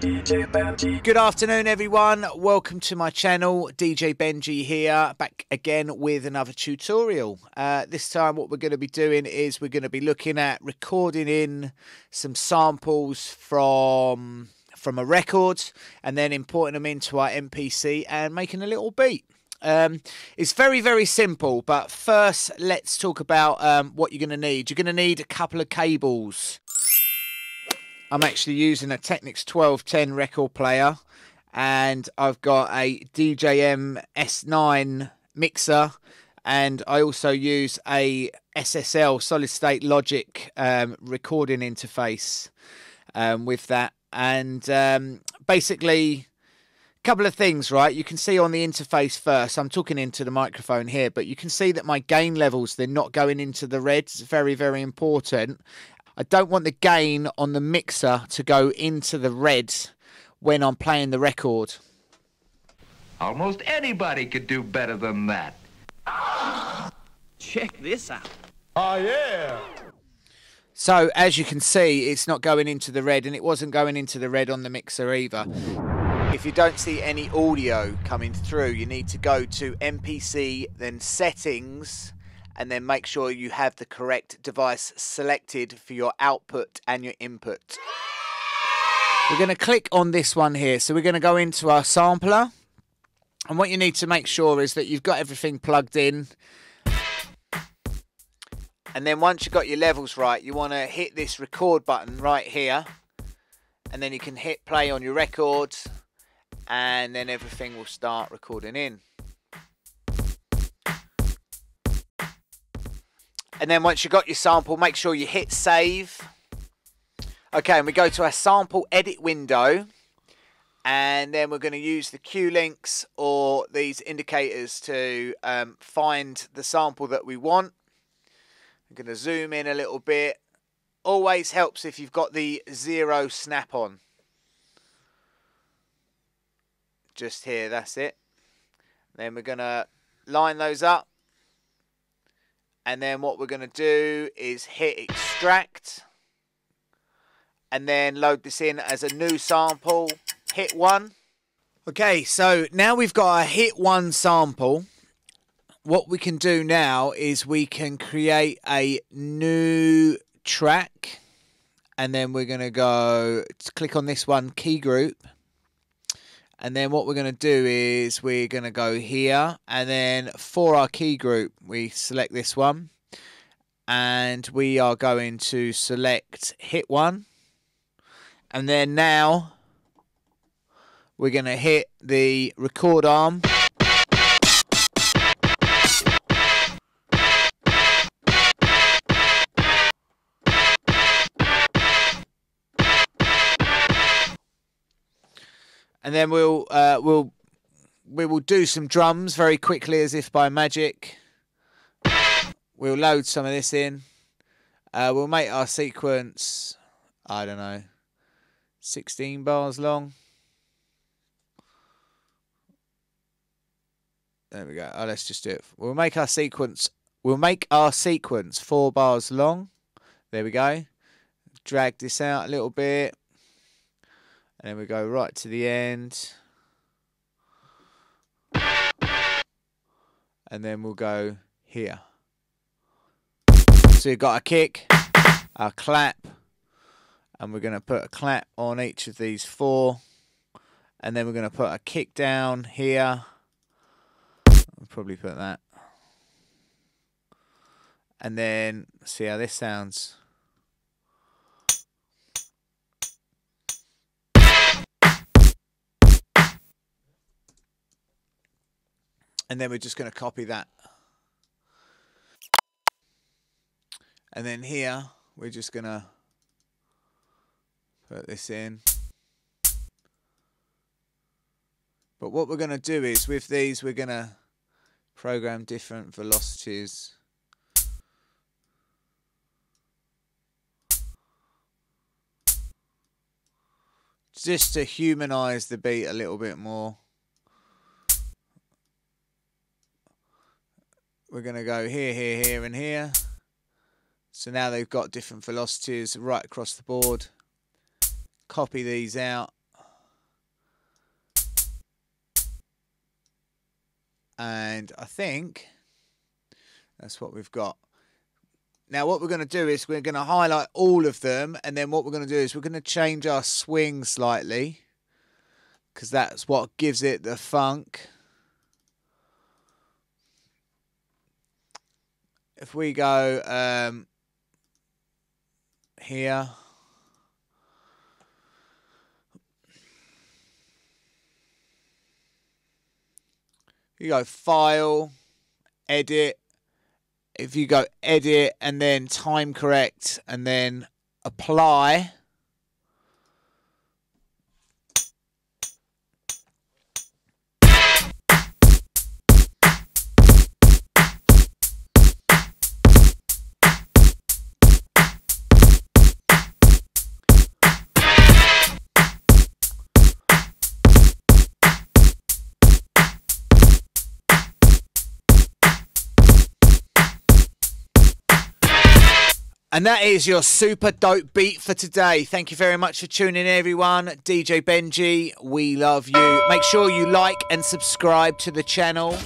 Good afternoon, everyone. Welcome to my channel. DJ Benji here, back again with another tutorial. Uh, this time, what we're going to be doing is we're going to be looking at recording in some samples from from a record and then importing them into our MPC and making a little beat. Um, it's very, very simple, but first, let's talk about um, what you're going to need. You're going to need a couple of cables. I'm actually using a Technics 1210 record player and I've got a DJM S9 mixer and I also use a SSL solid state logic um, recording interface um, with that. And um, basically a couple of things right? You can see on the interface first I'm talking into the microphone here but you can see that my gain levels they're not going into the red it's very very important I don't want the gain on the mixer to go into the red when I'm playing the record. Almost anybody could do better than that. Check this out. Oh, yeah. So, as you can see, it's not going into the red, and it wasn't going into the red on the mixer either. If you don't see any audio coming through, you need to go to MPC, then Settings, and then make sure you have the correct device selected for your output and your input. We're going to click on this one here. So we're going to go into our sampler. And what you need to make sure is that you've got everything plugged in. And then once you've got your levels right, you want to hit this record button right here. And then you can hit play on your record. And then everything will start recording in. And then once you've got your sample, make sure you hit save. Okay, and we go to our sample edit window. And then we're going to use the cue links or these indicators to um, find the sample that we want. I'm going to zoom in a little bit. Always helps if you've got the zero snap on. Just here, that's it. Then we're going to line those up. And then what we're going to do is hit extract. And then load this in as a new sample. Hit one. Okay, so now we've got a hit one sample. What we can do now is we can create a new track. And then we're going to go click on this one, key group. And then what we're going to do is we're going to go here and then for our key group, we select this one and we are going to select hit one. And then now we're going to hit the record arm. And then we'll uh, we'll we will do some drums very quickly as if by magic. We'll load some of this in. Uh, we'll make our sequence, I don't know, 16 bars long. There we go. Oh, let's just do it. We'll make our sequence. We'll make our sequence four bars long. There we go. Drag this out a little bit. And then we go right to the end. And then we'll go here. So you've got a kick, a clap, and we're going to put a clap on each of these four. And then we're going to put a kick down here. I'll probably put that. And then see how this sounds. And then we're just going to copy that. And then here, we're just going to put this in. But what we're going to do is, with these, we're going to program different velocities. Just to humanize the beat a little bit more. we're going to go here, here, here, and here. So now they've got different velocities right across the board. Copy these out. And I think that's what we've got. Now what we're going to do is we're going to highlight all of them. And then what we're going to do is we're going to change our swing slightly. Because that's what gives it the funk. If we go um, here. You go file, edit, if you go edit and then time correct and then apply And that is your super dope beat for today. Thank you very much for tuning in, everyone. DJ Benji, we love you. Make sure you like and subscribe to the channel.